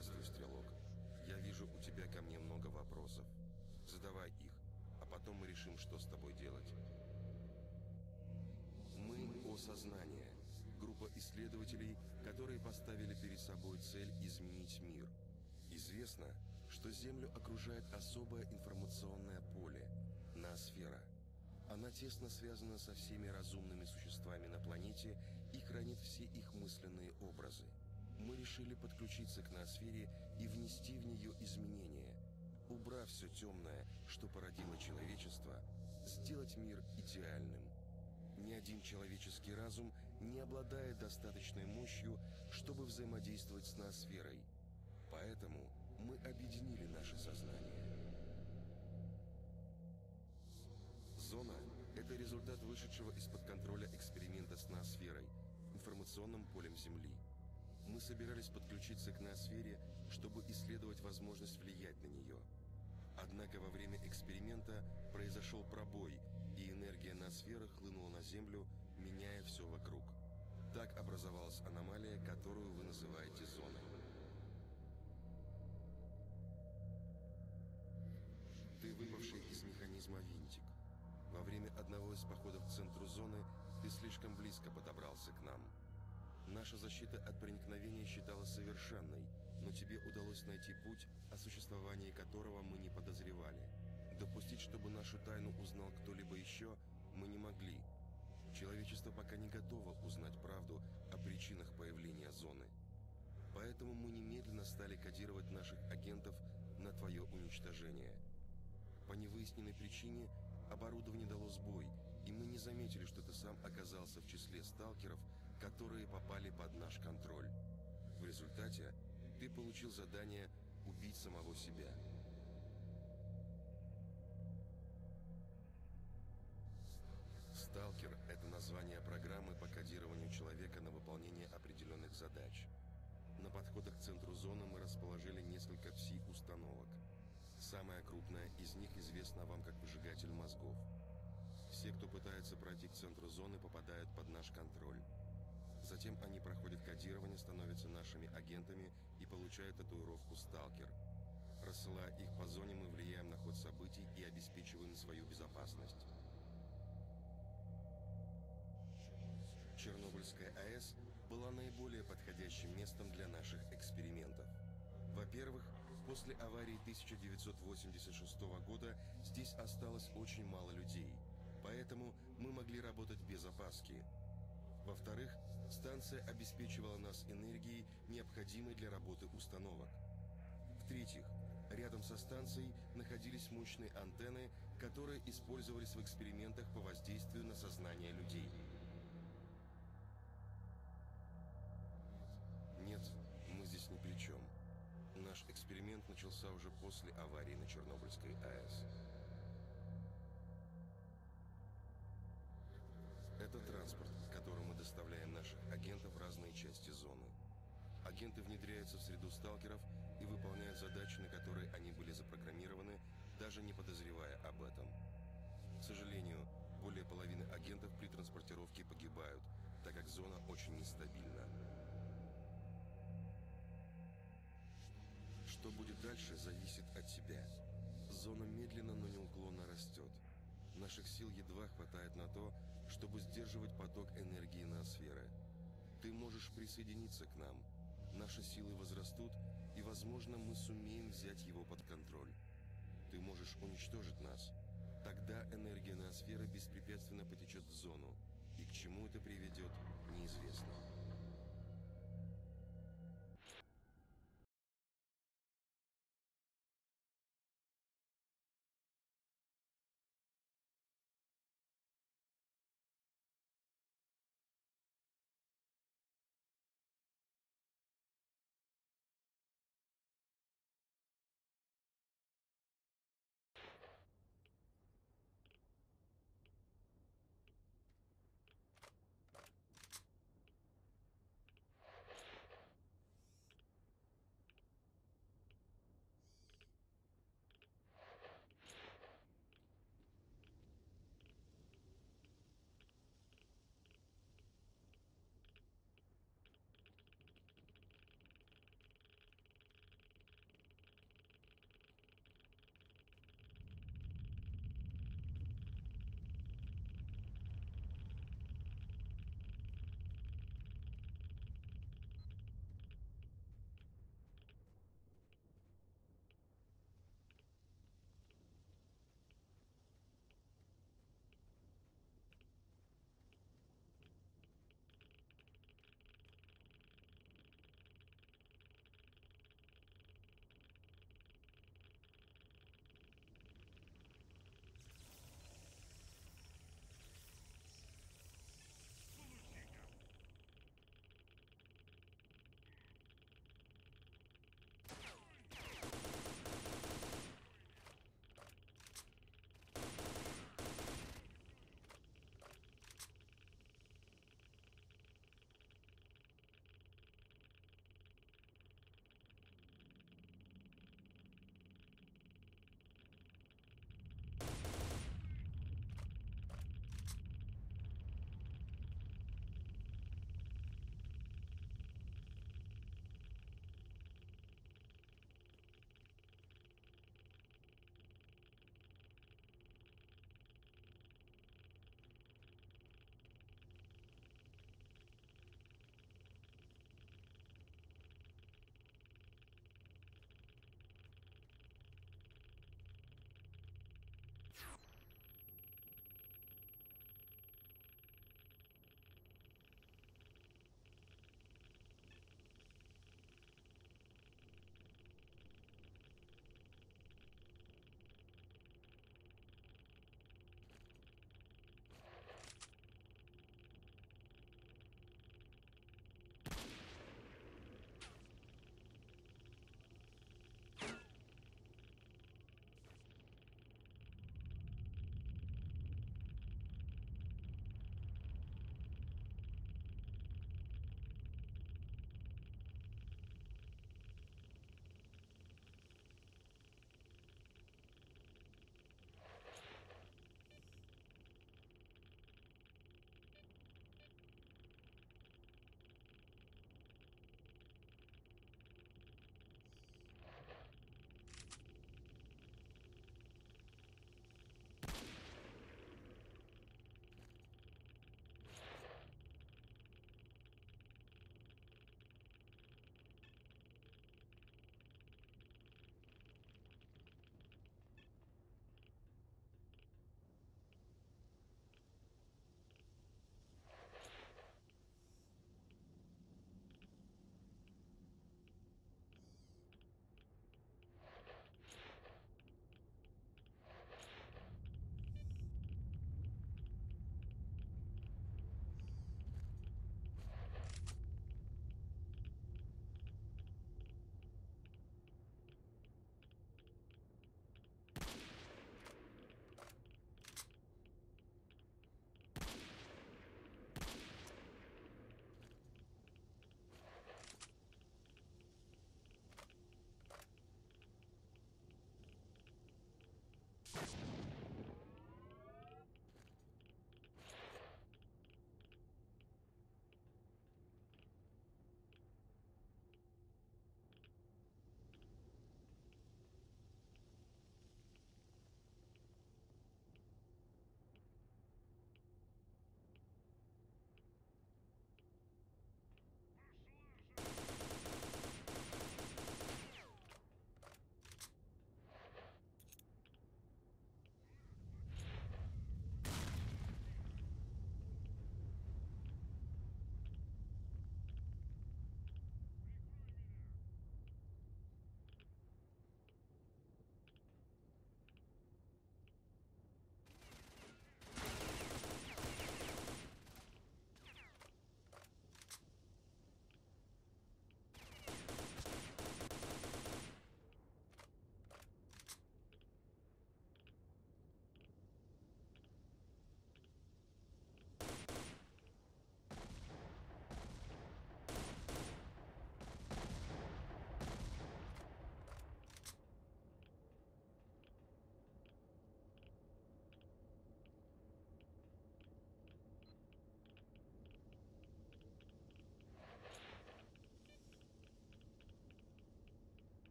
Здравствуй, Стрелок. Я вижу, у тебя ко мне много вопросов. Задавай их, а потом мы решим, что с тобой делать. Мы – осознание. Группа исследователей, которые поставили перед собой цель изменить мир. Известно, что Землю окружает особое информационное поле – ноосфера. Она тесно связана со всеми разумными существами на планете и хранит все их мысленные образы. Мы решили подключиться к ноосфере и внести в нее изменения, убрав все темное, что породило человечество, сделать мир идеальным. Ни один человеческий разум не обладает достаточной мощью, чтобы взаимодействовать с ноосферой. Поэтому мы объединили наше сознание. Зона – это результат вышедшего из-под контроля эксперимента с ноосферой, информационным полем Земли. Мы собирались подключиться к ноосфере, чтобы исследовать возможность влиять на нее. Однако во время эксперимента произошел пробой, и энергия ноосферы хлынула на Землю, меняя все вокруг. Так образовалась аномалия, которую вы называете зоной. Ты выпавший из механизма винтик. Во время одного из походов к центру зоны ты слишком близко подобрался к нам. Наша защита от проникновения считалась совершенной, но тебе удалось найти путь, о существовании которого мы не подозревали. Допустить, чтобы нашу тайну узнал кто-либо еще, мы не могли. Человечество пока не готово узнать правду о причинах появления зоны. Поэтому мы немедленно стали кодировать наших агентов на твое уничтожение. По невыясненной причине оборудование дало сбой, и мы не заметили, что ты сам оказался в числе сталкеров, которые попали под наш контроль. В результате ты получил задание убить самого себя. Сталкер – это название программы по кодированию человека на выполнение определенных задач. На подходах к центру зоны мы расположили несколько пси-установок. Самая крупная из них известна вам как выжигатель мозгов. Все, кто пытается пройти к центру зоны, попадают под наш контроль. Затем они проходят кодирование, становятся нашими агентами и получают татуировку «Сталкер». Рассылая их по зоне, мы влияем на ход событий и обеспечиваем свою безопасность. Чернобыльская АЭС была наиболее подходящим местом для наших экспериментов. Во-первых, после аварии 1986 года здесь осталось очень мало людей, поэтому мы могли работать без опаски. Во-вторых, станция обеспечивала нас энергией, необходимой для работы установок. В-третьих, рядом со станцией находились мощные антенны, которые использовались в экспериментах по воздействию на сознание людей. Нет, мы здесь ни при чем. Наш эксперимент начался уже после аварии на Чернобыльской АЭС. Агенты внедряются в среду сталкеров и выполняют задачи, на которые они были запрограммированы, даже не подозревая об этом. К сожалению, более половины агентов при транспортировке погибают, так как зона очень нестабильна. Что будет дальше, зависит от тебя. Зона медленно, но неуклонно растет. Наших сил едва хватает на то, чтобы сдерживать поток энергии на сферы. Ты можешь присоединиться к нам. Наши силы возрастут, и, возможно, мы сумеем взять его под контроль. Ты можешь уничтожить нас. Тогда энергия ноосферы беспрепятственно потечет в зону, и к чему это приведет, неизвестно.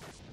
you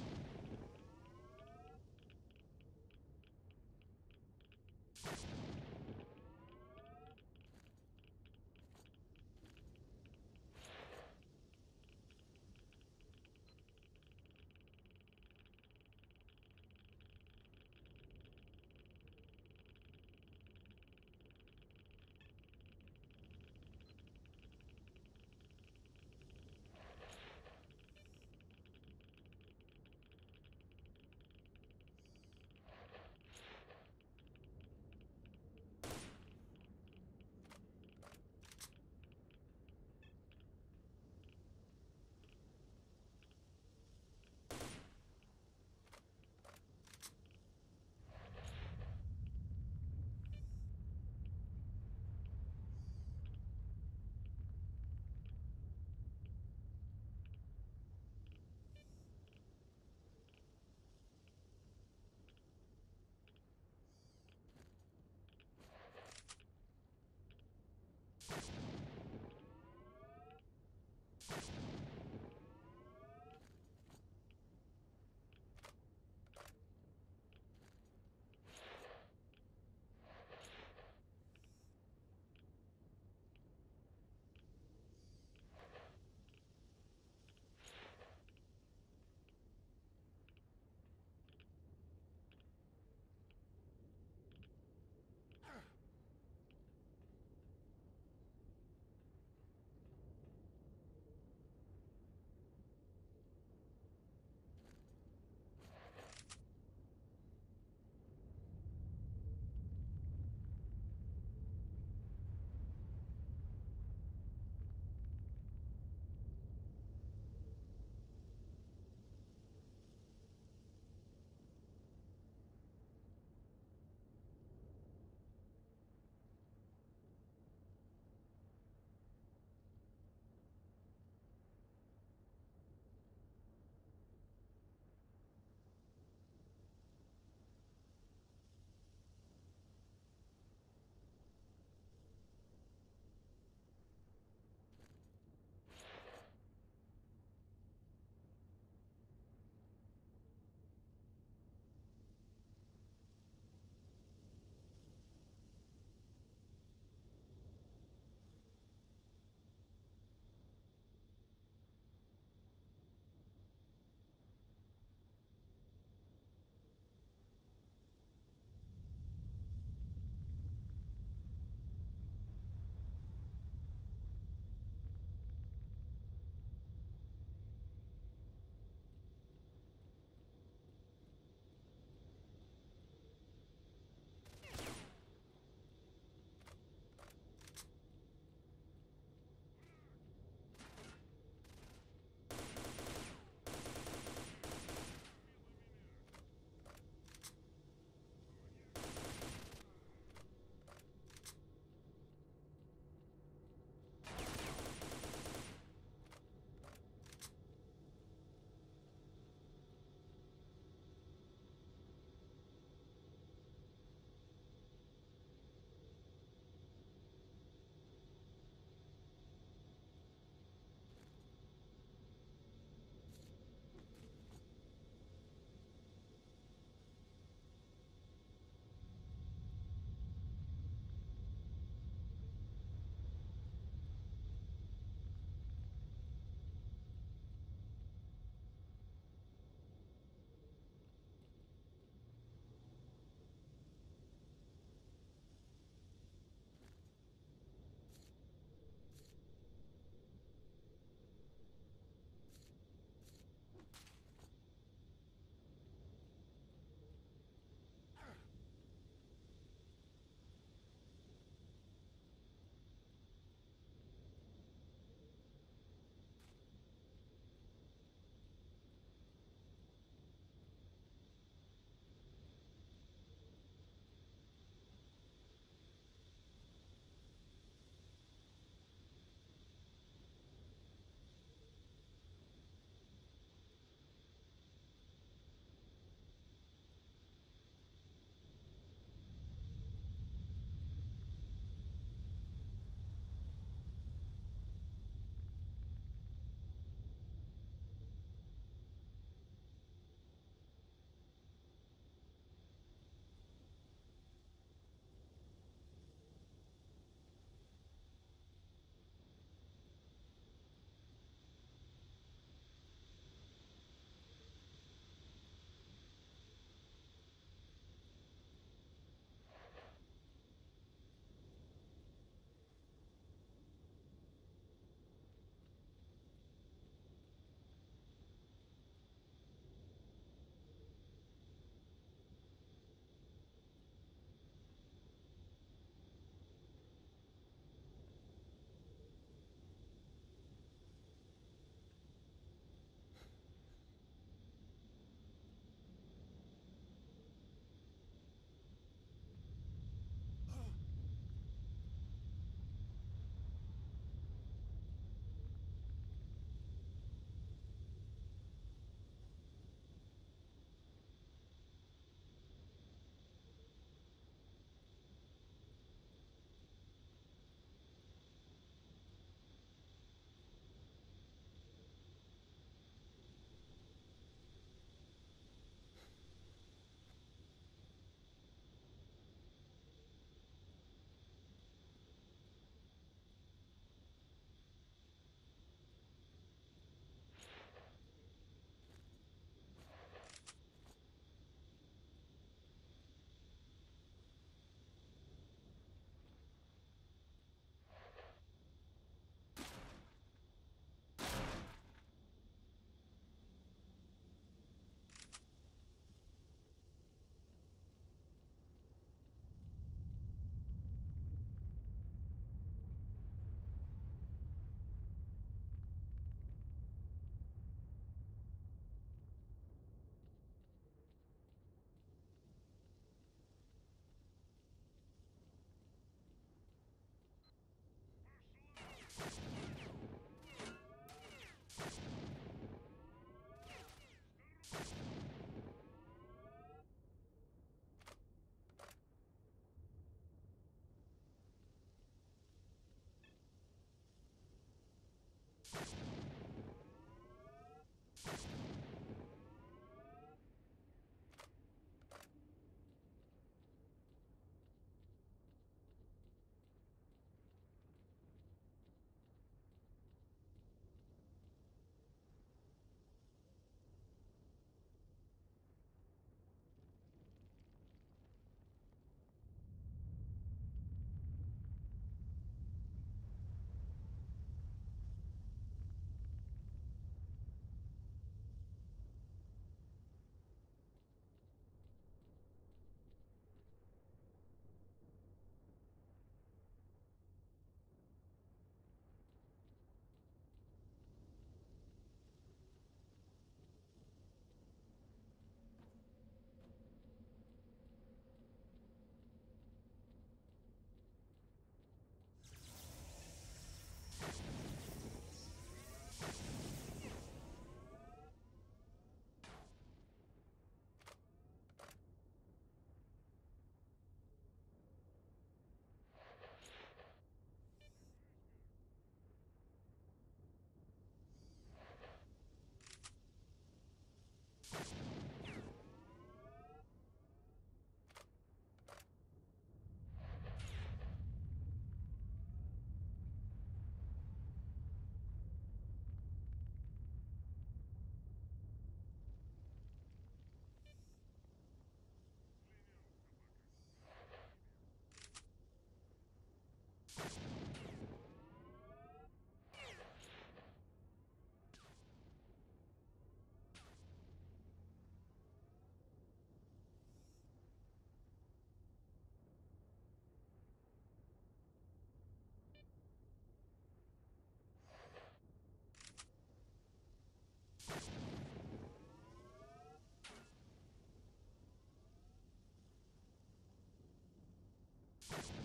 you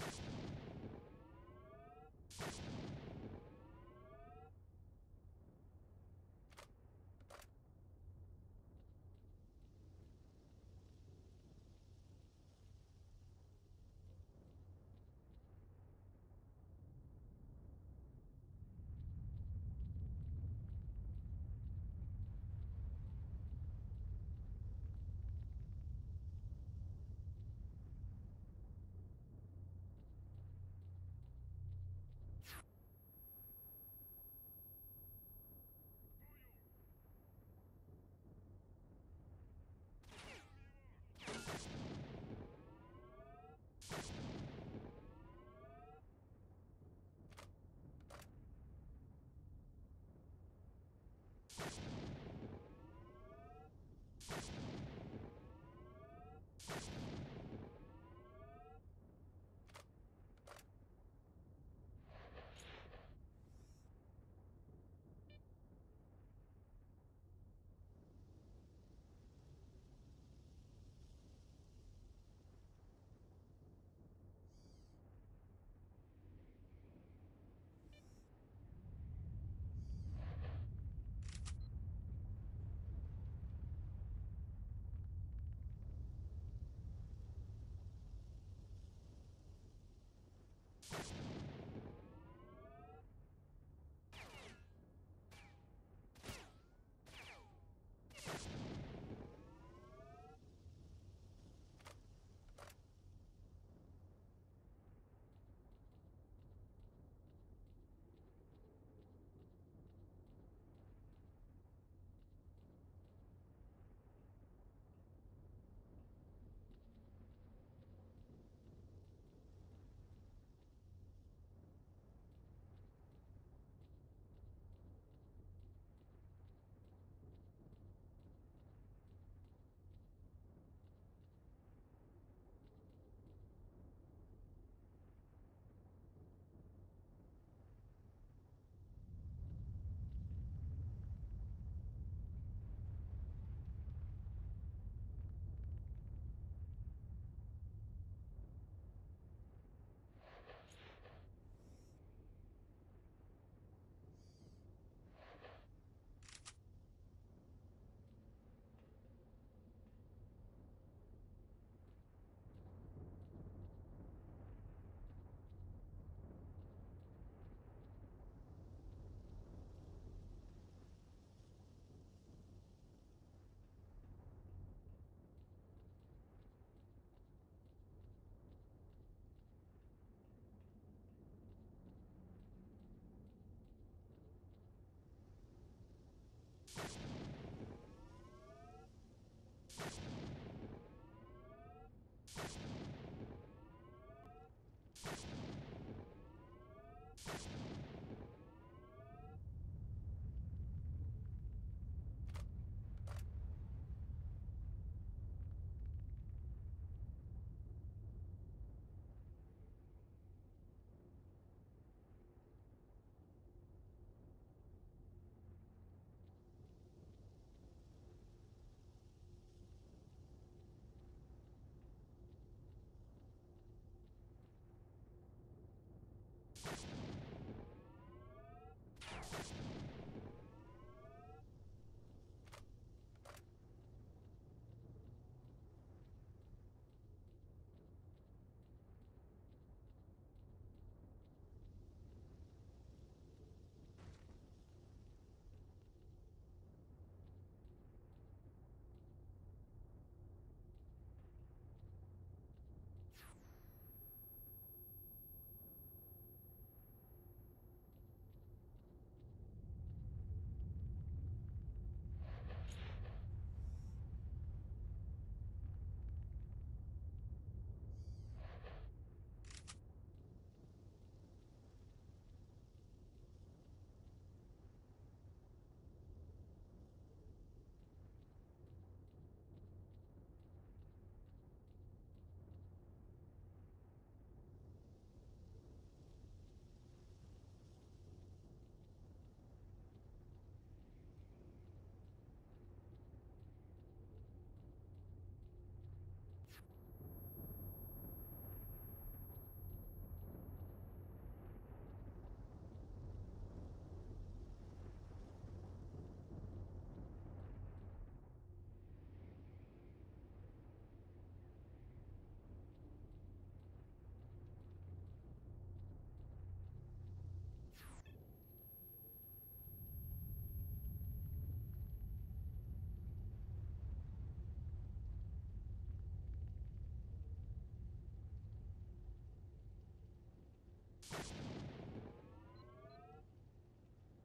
you Thank you you system.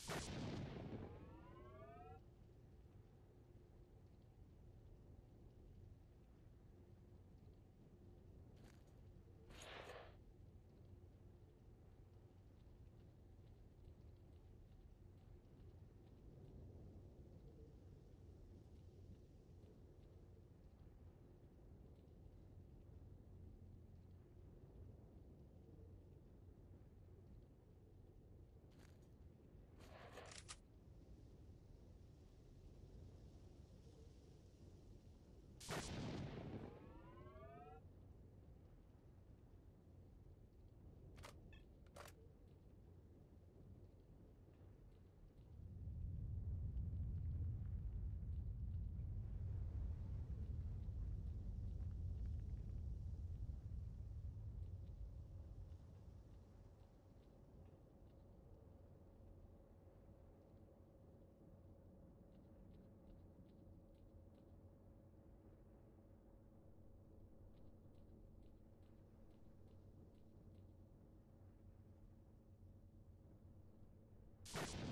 you you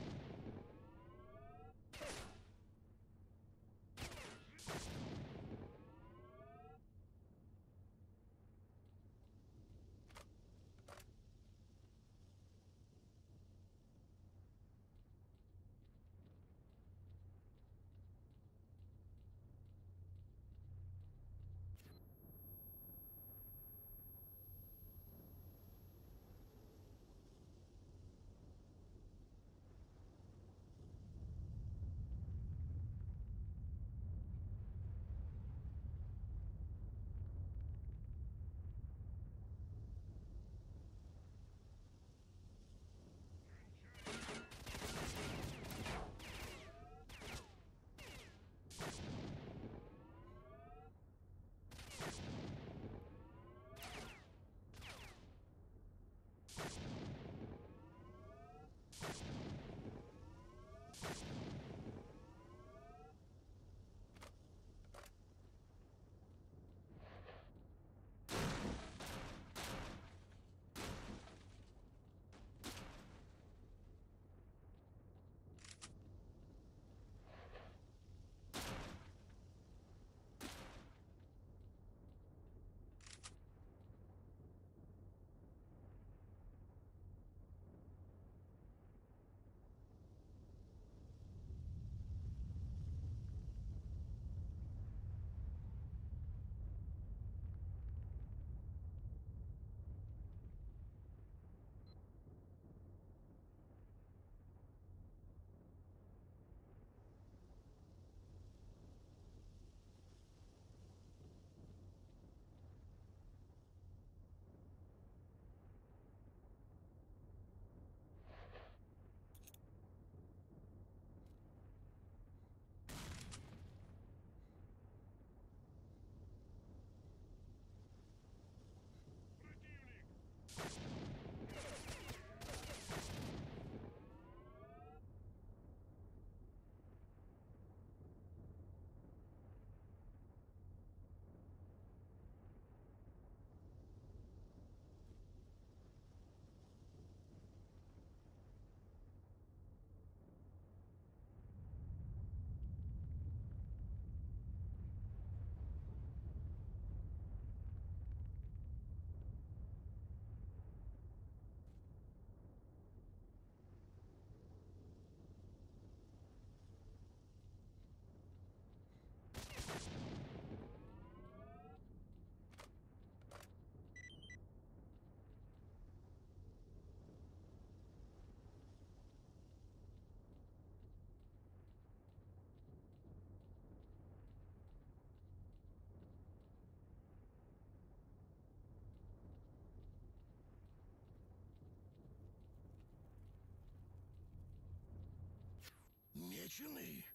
Меченый?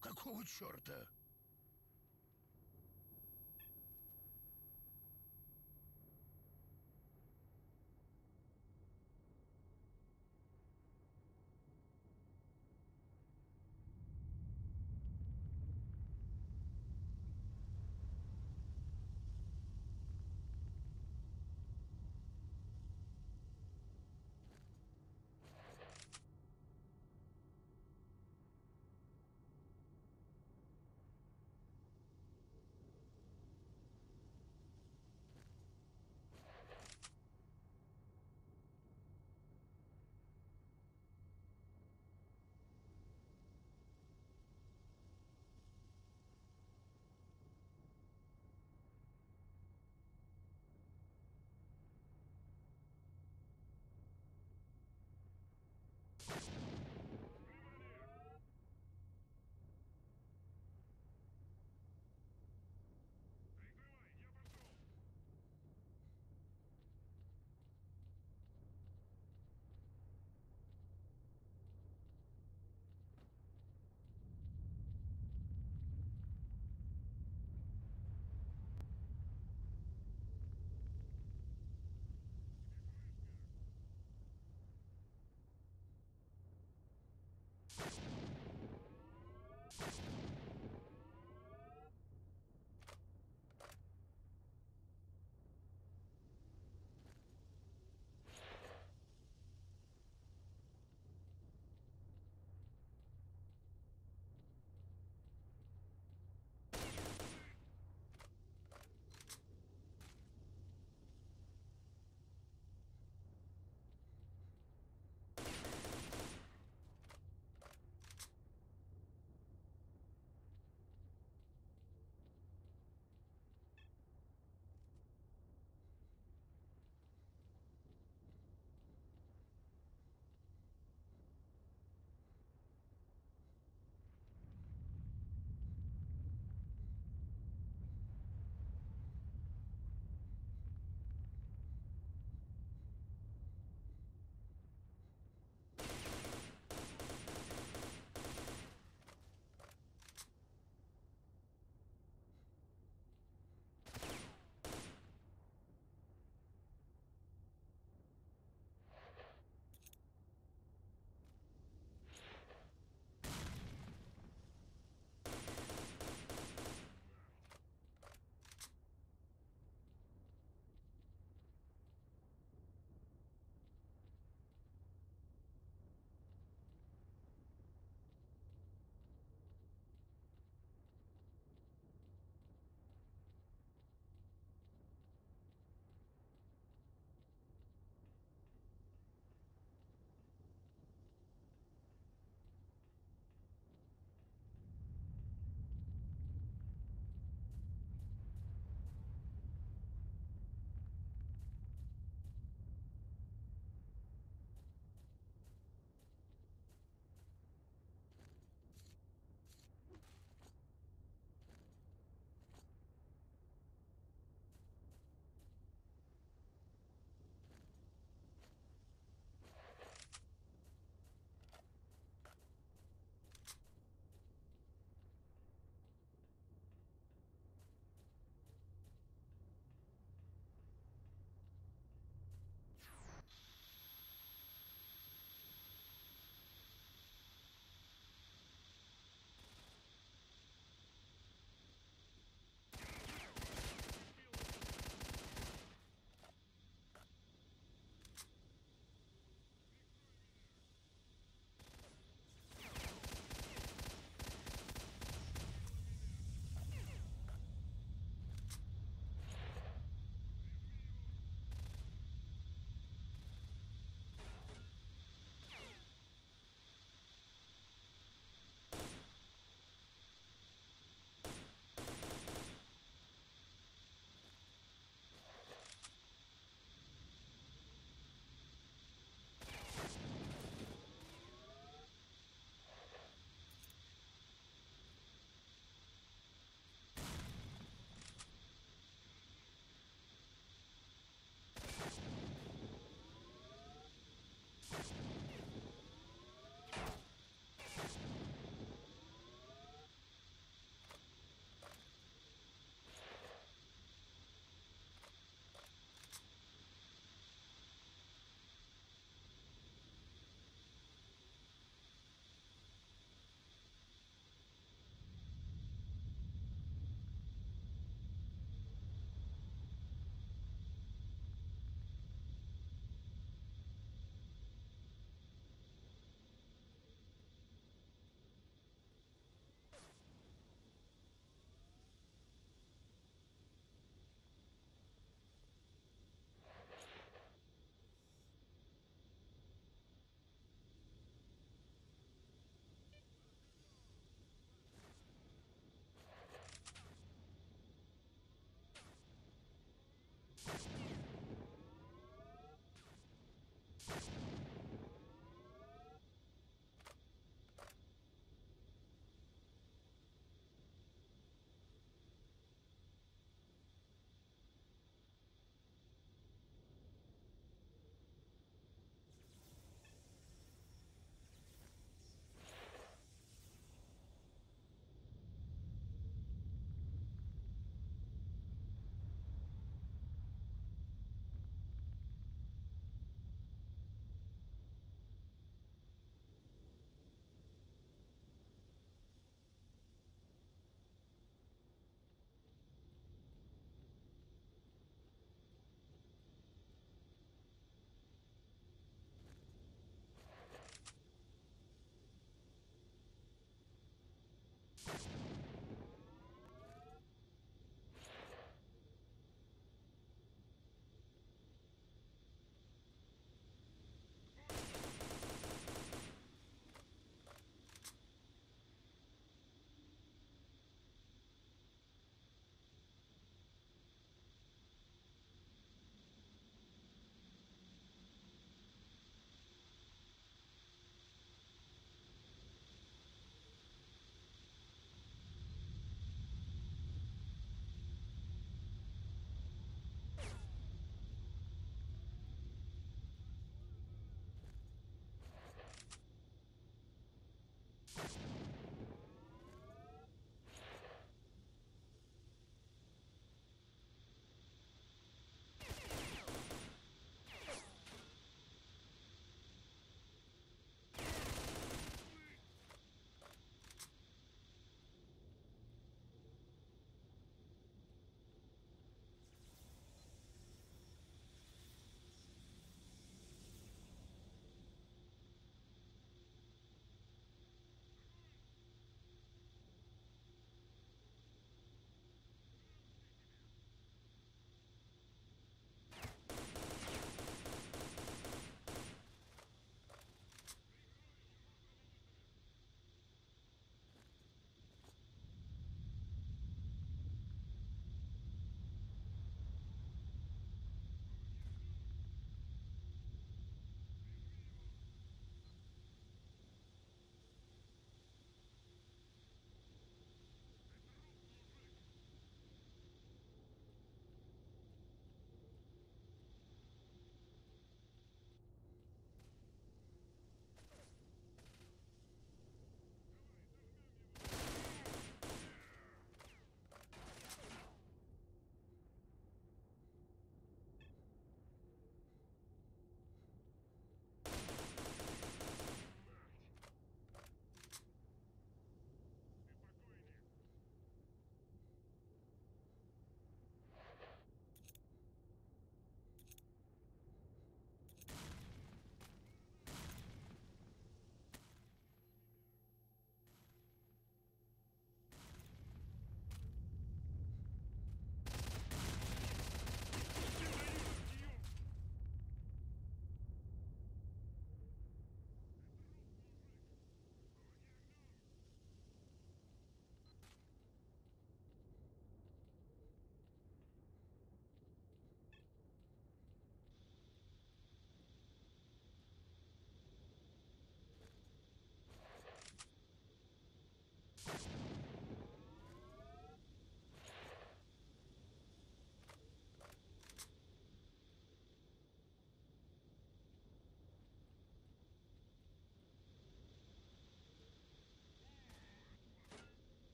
Какого черта?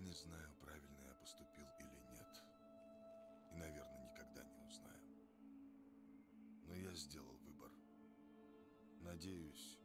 Не знаю, правильно я поступил или нет. И, наверное, никогда не узнаю. Но я сделал выбор. Надеюсь,